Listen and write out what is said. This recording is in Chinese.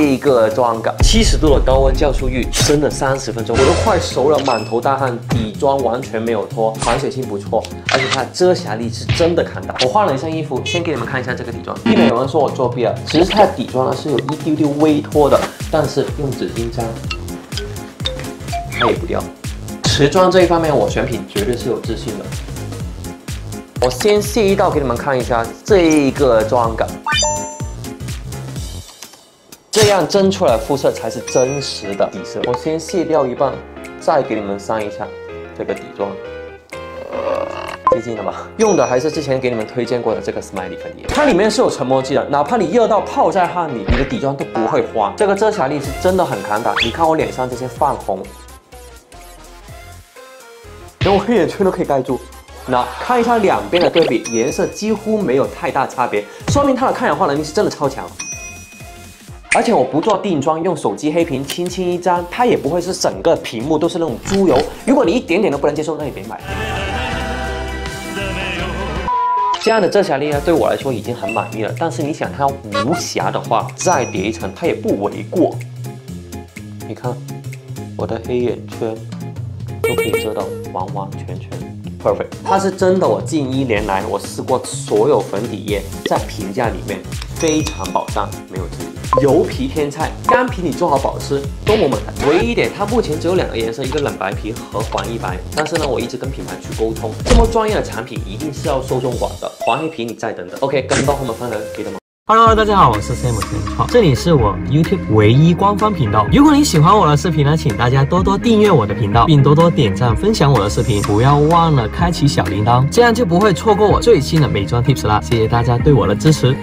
这个妆感，七十度的高温酵素浴，蒸了三十分钟，我都快熟了，满头大汗，底妆完全没有脱，防水性不错，而且它遮瑕力是真的抗打。我换了一身衣服，先给你们看一下这个底妆，避免有人说我作弊了，其实它的底妆呢是有一丢丢微脱的，但是用纸巾粘，它也不掉。持妆这一方面，我选品绝对是有自信的。我先卸一道给你们看一下这个妆感，这样蒸出来肤色才是真实的底色。我先卸掉一半，再给你们上一下这个底妆，接近了吧？用的还是之前给你们推荐过的这个 Smiley 粉底液，它里面是有成膜剂的，哪怕你热到泡在汗里，你的底妆都不会花。这个遮瑕力是真的很抗打，你看我脸上这些泛红，连我黑眼圈都可以盖住。那看一下两边的对比，颜色几乎没有太大差别，说明它的抗氧化能力是真的超强。而且我不做定妆，用手机黑屏轻轻一沾，它也不会是整个屏幕都是那种猪油。如果你一点点都不能接受，那你别买。这样的遮瑕力呢，对我来说已经很满意了。但是你想它无瑕的话，再叠一层，它也不为过。你看，我的黑眼圈都可以遮到完完全全。Perfect，它是真的。我近一年来我试过所有粉底液，在评价里面非常保障，没有质疑。油皮天菜，干皮你做好保湿多么猛的。唯一一点，它目前只有两个颜色，一个冷白皮和黄一白。但是呢，我一直跟品牌去沟通，这么专业的产品一定是要受众广的。黄黑皮你再等等。OK，跟到后面分人给的吗？Hello，大家好，我是 Sam 陈浩，这里是我 YouTube 唯一官方频道。如果你喜欢我的视频呢，请大家多多订阅我的频道，并多多点赞分享我的视频，不要忘了开启小铃铛，这样就不会错过我最新的美妆 Tips 啦。谢谢大家对我的支持。